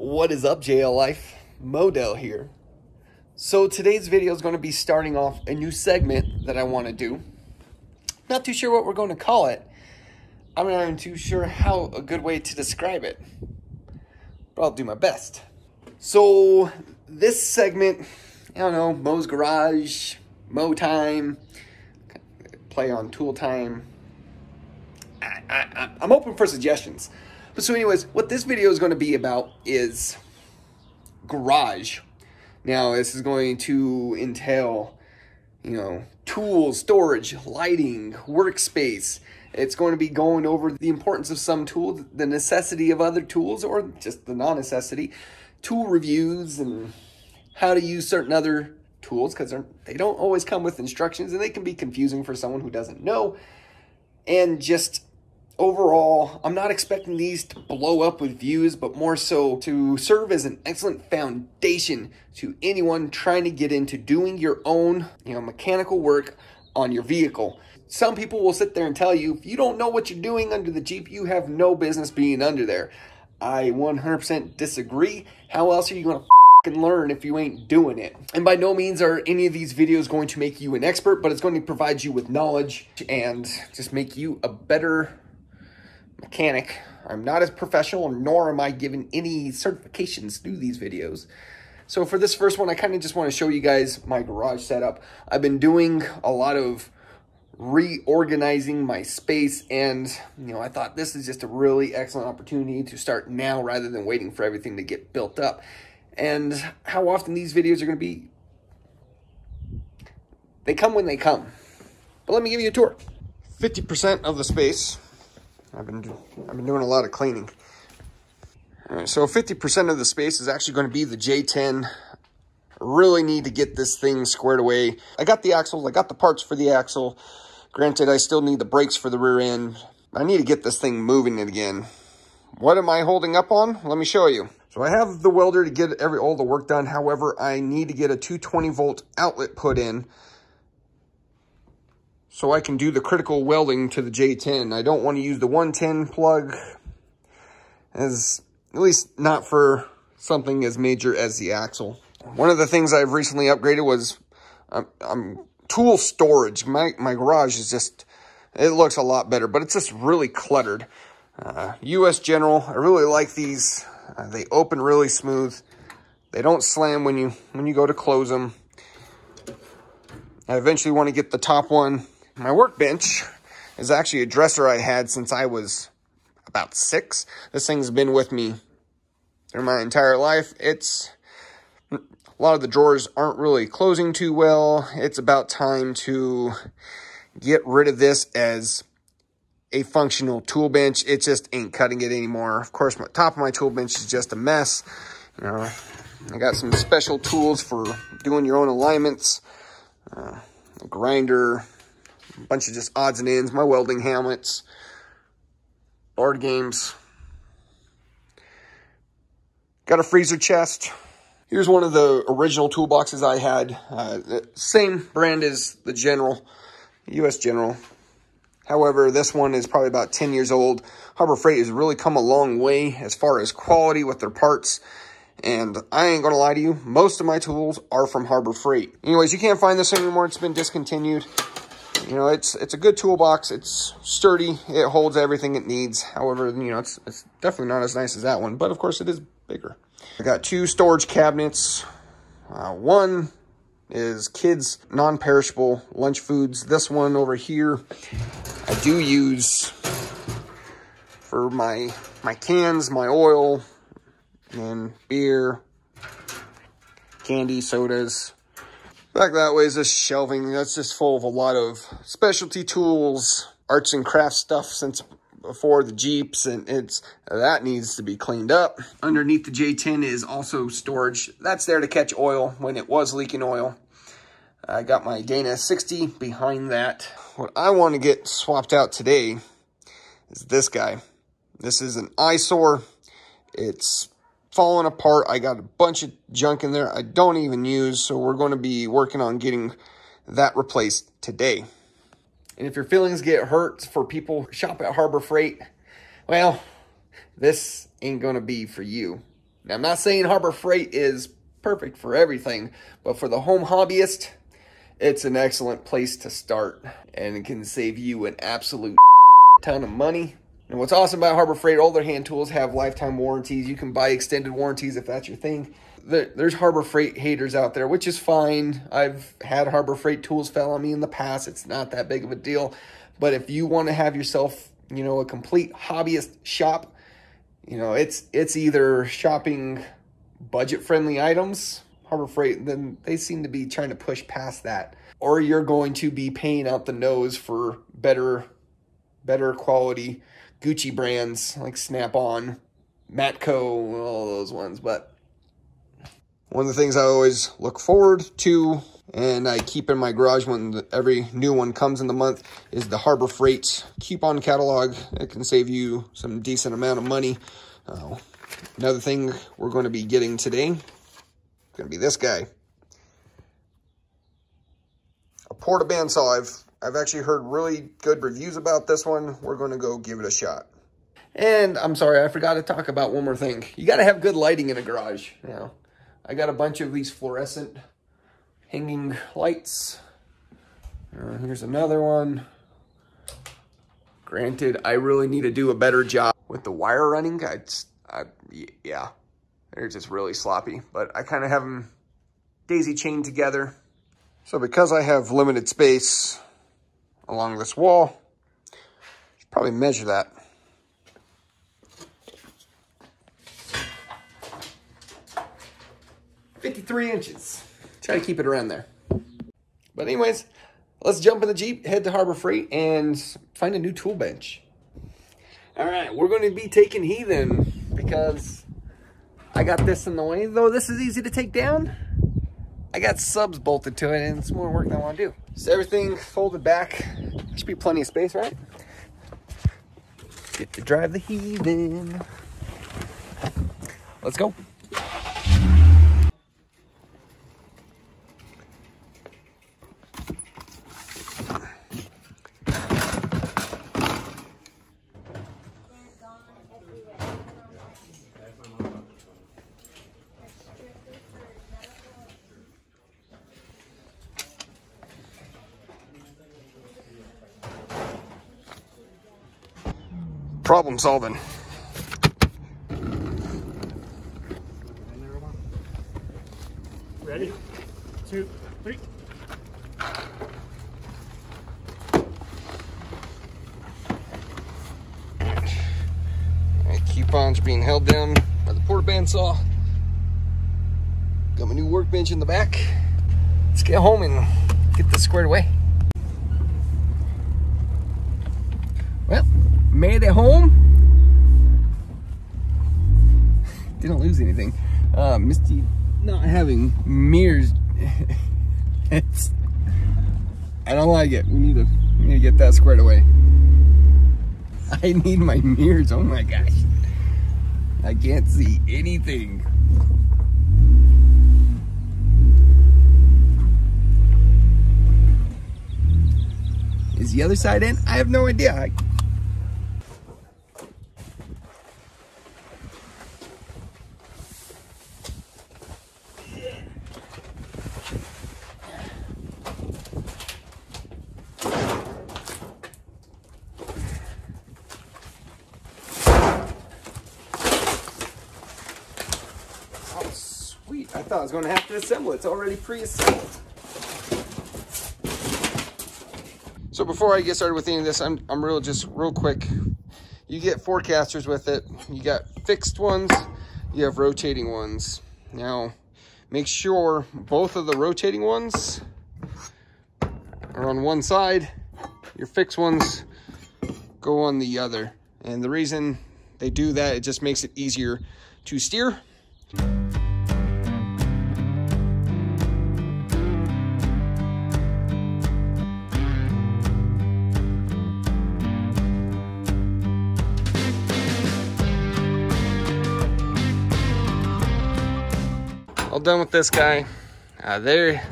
What is up, JL Life? Modell here. So today's video is going to be starting off a new segment that I want to do. Not too sure what we're going to call it. I'm not even too sure how a good way to describe it. But I'll do my best. So this segment, I don't know, Mo's Garage, Mo Time, play on Tool Time. I, I, I'm open for suggestions. But so anyways, what this video is going to be about is garage. Now, this is going to entail, you know, tools, storage, lighting, workspace. It's going to be going over the importance of some tools, the necessity of other tools, or just the non-necessity, tool reviews, and how to use certain other tools, because they don't always come with instructions, and they can be confusing for someone who doesn't know. And just overall, I'm not expecting these to blow up with views, but more so to serve as an excellent foundation to anyone trying to get into doing your own, you know, mechanical work on your vehicle. Some people will sit there and tell you, if you don't know what you're doing under the Jeep, you have no business being under there. I 100% disagree. How else are you going to learn if you ain't doing it. And by no means are any of these videos going to make you an expert, but it's going to provide you with knowledge and just make you a better mechanic. I'm not as professional, nor am I given any certifications to these videos. So for this first one, I kind of just want to show you guys my garage setup. I've been doing a lot of reorganizing my space and you know I thought this is just a really excellent opportunity to start now rather than waiting for everything to get built up and how often these videos are going to be they come when they come but let me give you a tour 50% of the space I've been I've been doing a lot of cleaning. All right, so 50% of the space is actually going to be the J10. Really need to get this thing squared away. I got the axles, I got the parts for the axle. Granted, I still need the brakes for the rear end. I need to get this thing moving again. What am I holding up on? Let me show you. So I have the welder to get every all the work done. However, I need to get a 220 volt outlet put in so I can do the critical welding to the J10. I don't want to use the 110 plug as, at least not for something as major as the axle. One of the things I've recently upgraded was um, um, tool storage. My, my garage is just, it looks a lot better, but it's just really cluttered. Uh, US General, I really like these. Uh, they open really smooth. They don't slam when you when you go to close them. I eventually want to get the top one my workbench is actually a dresser I had since I was about six. This thing's been with me through my entire life. It's a lot of the drawers aren't really closing too well. It's about time to get rid of this as a functional tool bench. It just ain't cutting it anymore. Of course, my top of my tool bench is just a mess. You know, I got some special tools for doing your own alignments. Uh, grinder, a bunch of just odds and ends, my welding helmets, board games. Got a freezer chest. Here's one of the original toolboxes I had. Uh, same brand as the General, US General. However, this one is probably about 10 years old. Harbor Freight has really come a long way as far as quality with their parts. And I ain't gonna lie to you, most of my tools are from Harbor Freight. Anyways, you can't find this anymore. It's been discontinued. You know, it's it's a good toolbox. It's sturdy. It holds everything it needs. However, you know, it's, it's definitely not as nice as that one. But, of course, it is bigger. I got two storage cabinets. Uh, one is kids non-perishable lunch foods. This one over here, I do use for my my cans, my oil, and beer, candy, sodas, Back that way is this shelving. That's just full of a lot of specialty tools, arts and crafts stuff since before the Jeeps, and it's that needs to be cleaned up. Underneath the J10 is also storage. That's there to catch oil when it was leaking oil. I got my Dana 60 behind that. What I want to get swapped out today is this guy. This is an eyesore. It's falling apart. I got a bunch of junk in there I don't even use, so we're going to be working on getting that replaced today. And if your feelings get hurt for people shop at Harbor Freight, well, this ain't going to be for you. Now, I'm not saying Harbor Freight is perfect for everything, but for the home hobbyist, it's an excellent place to start and it can save you an absolute ton of money. And what's awesome about Harbor Freight, all their hand tools have lifetime warranties. You can buy extended warranties if that's your thing. There, there's Harbor Freight haters out there, which is fine. I've had Harbor Freight tools fell on me in the past. It's not that big of a deal. But if you want to have yourself, you know, a complete hobbyist shop, you know, it's it's either shopping budget friendly items, Harbor Freight, then they seem to be trying to push past that. Or you're going to be paying out the nose for better better quality Gucci brands like Snap-on, Matco, all those ones. But one of the things I always look forward to and I keep in my garage when every new one comes in the month is the Harbor Freight coupon catalog. It can save you some decent amount of money. Uh, another thing we're going to be getting today is going to be this guy. A porta bandsaw. I've, I've actually heard really good reviews about this one. We're going to go give it a shot. And I'm sorry, I forgot to talk about one more thing. You got to have good lighting in a garage. You know, I got a bunch of these fluorescent hanging lights. Uh, here's another one. Granted, I really need to do a better job with the wire running. I, I yeah, they're just really sloppy. But I kind of have them daisy chained together. So because I have limited space along this wall, should probably measure that. Fifty-three inches. Try to keep it around there. But anyways, let's jump in the Jeep, head to Harbor Freight, and find a new tool bench. All right, we're going to be taking Heathen because I got this in the way. Though this is easy to take down, I got subs bolted to it, and it's more work than I want to do. So everything folded back. Should be plenty of space, right? Get to drive the Heathen. Let's go. Problem solving. Ready? Two, three. coupons being held down by the porta bandsaw. Got my new workbench in the back. Let's get home and get this squared away. Well, made it home. Didn't lose anything. Uh, Misty not having mirrors. it's, I don't like it. We need to, we need to get that squared away. I need my mirrors. Oh my gosh. I can't see anything. Is the other side in? I have no idea. I I thought I was going to have to assemble. It's already pre-assembled. So before I get started with any of this, I'm, I'm real just real quick. You get four casters with it. You got fixed ones. You have rotating ones. Now, make sure both of the rotating ones are on one side. Your fixed ones go on the other. And the reason they do that, it just makes it easier to steer. All done with this guy. Uh, there,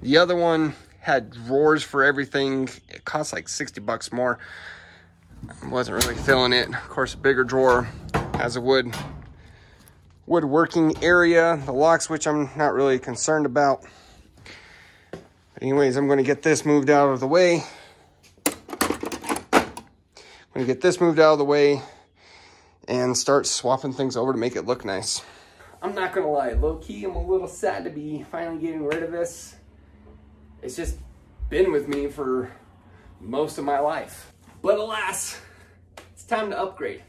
the other one had drawers for everything. It cost like 60 bucks more. wasn't really feeling it. Of course, a bigger drawer has a wood woodworking area. The locks, which I'm not really concerned about. But anyways, I'm going to get this moved out of the way. I'm going to get this moved out of the way and start swapping things over to make it look nice. I'm not to lie, low key, I'm a little sad to be finally getting rid of this. It's just been with me for most of my life. But alas, it's time to upgrade.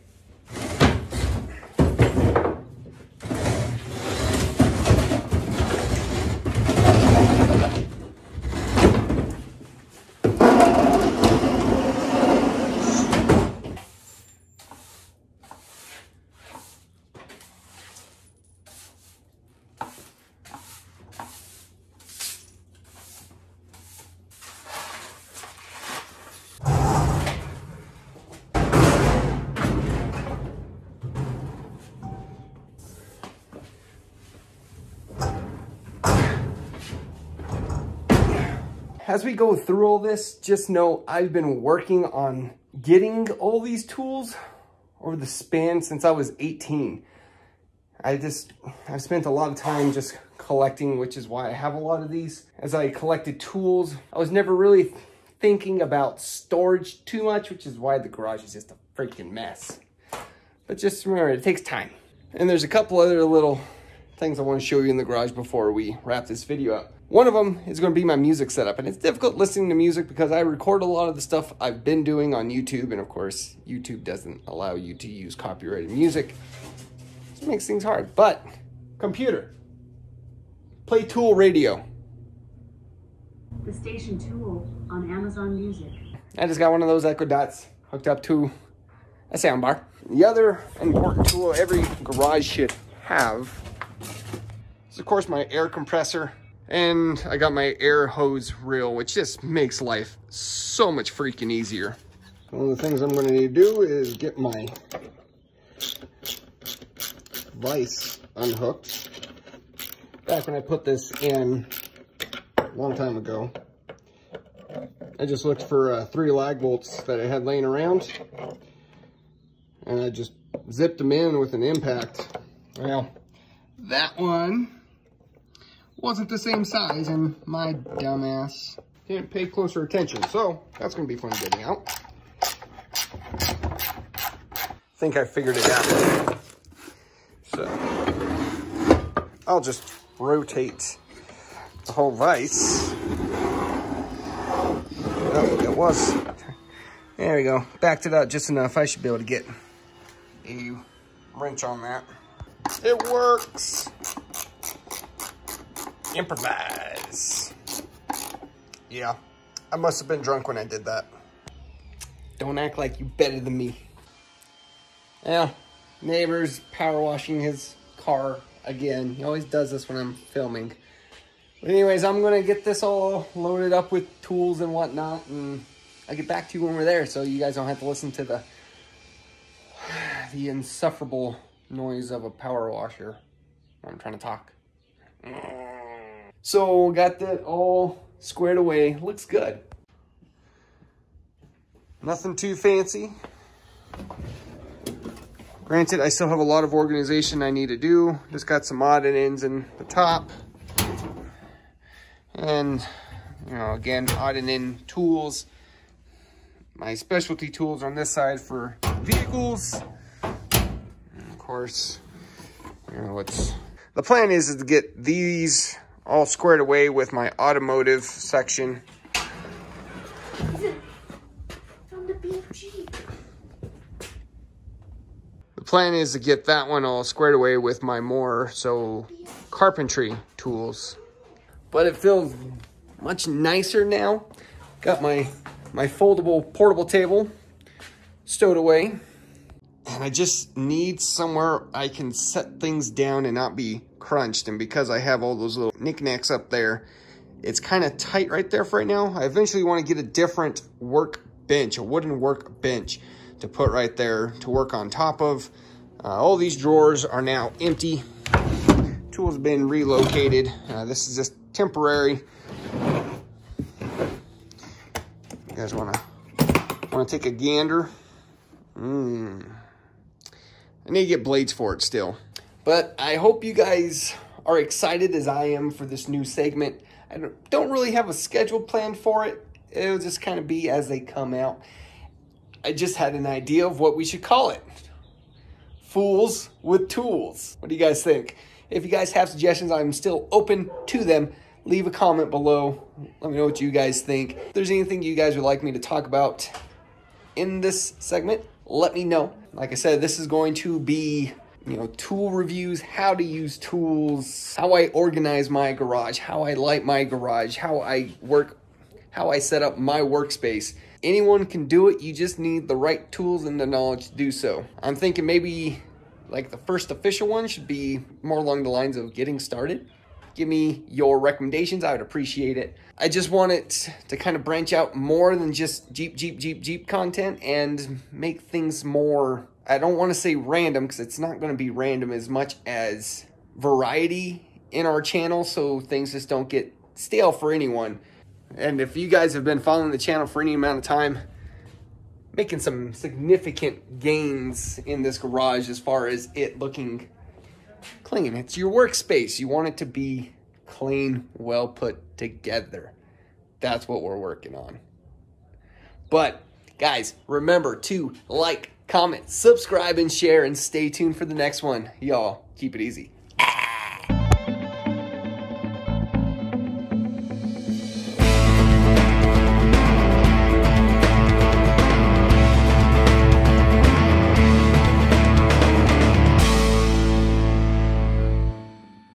As we go through all this, just know I've been working on getting all these tools over the span since I was 18. I just, I've spent a lot of time just collecting, which is why I have a lot of these. As I collected tools, I was never really thinking about storage too much, which is why the garage is just a freaking mess. But just remember, it takes time. And there's a couple other little things I want to show you in the garage before we wrap this video up. One of them is going to be my music setup, and it's difficult listening to music because I record a lot of the stuff I've been doing on YouTube, and of course, YouTube doesn't allow you to use copyrighted music. It makes things hard, but computer, play Tool Radio. The station Tool on Amazon Music. I just got one of those Echo Dots hooked up to a soundbar. The other important tool every garage should have of course, my air compressor and I got my air hose reel, which just makes life so much freaking easier. One of the things I'm going to need to do is get my vise unhooked. Back when I put this in a long time ago, I just looked for uh, three lag bolts that I had laying around. And I just zipped them in with an impact. Well, that one wasn't the same size and my dumbass didn't pay closer attention. So that's gonna be fun getting out. I think I figured it out. So I'll just rotate the whole vise. Oh, it was. There we go. Backed it out just enough. I should be able to get a wrench on that. It works improvise. Yeah, I must have been drunk when I did that. Don't act like you better than me. Yeah, neighbor's power washing his car again. He always does this when I'm filming. But anyways, I'm gonna get this all loaded up with tools and whatnot, and I'll get back to you when we're there, so you guys don't have to listen to the the insufferable noise of a power washer I'm trying to talk. So got that all squared away. Looks good. Nothing too fancy. Granted, I still have a lot of organization I need to do. Just got some odd and ends in the top. And, you know, again, odd and end tools. My specialty tools on this side for vehicles. And of course, you know, what's... The plan is, is to get these all squared away with my automotive section. The plan is to get that one all squared away with my more so carpentry tools. But it feels much nicer now. Got my my foldable portable table stowed away. And I just need somewhere I can set things down and not be crunched. And because I have all those little knickknacks up there, it's kind of tight right there for right now. I eventually want to get a different work bench, a wooden work bench to put right there to work on top of. Uh, all these drawers are now empty. Tools been relocated. Uh, this is just temporary. You guys want to want to take a gander? Mmm. I need to get blades for it still. But I hope you guys are excited as I am for this new segment. I don't- really have a schedule planned for it. It'll just kind of be as they come out. I just had an idea of what we should call it. Fools with tools. What do you guys think? If you guys have suggestions, I'm still open to them. Leave a comment below. Let me know what you guys think. If there's anything you guys would like me to talk about in this segment, let me know. Like I said, this is going to be, you know, tool reviews, how to use tools, how I organize my garage, how I light my garage, how I work, how I set up my workspace. Anyone can do it. You just need the right tools and the knowledge to do so. I'm thinking maybe like the first official one should be more along the lines of getting started. Give me your recommendations. I would appreciate it. I just want it to kind of branch out more than just Jeep, Jeep, Jeep, Jeep content and make things more. I don't want to say random because it's not going to be random as much as variety in our channel so things just don't get stale for anyone. And if you guys have been following the channel for any amount of time, making some significant gains in this garage as far as it looking clean. It's your workspace. You want it to be clean, well put together. That's what we're working on. But, guys, remember to like, comment, subscribe, and share, and stay tuned for the next one. Y'all, keep it easy.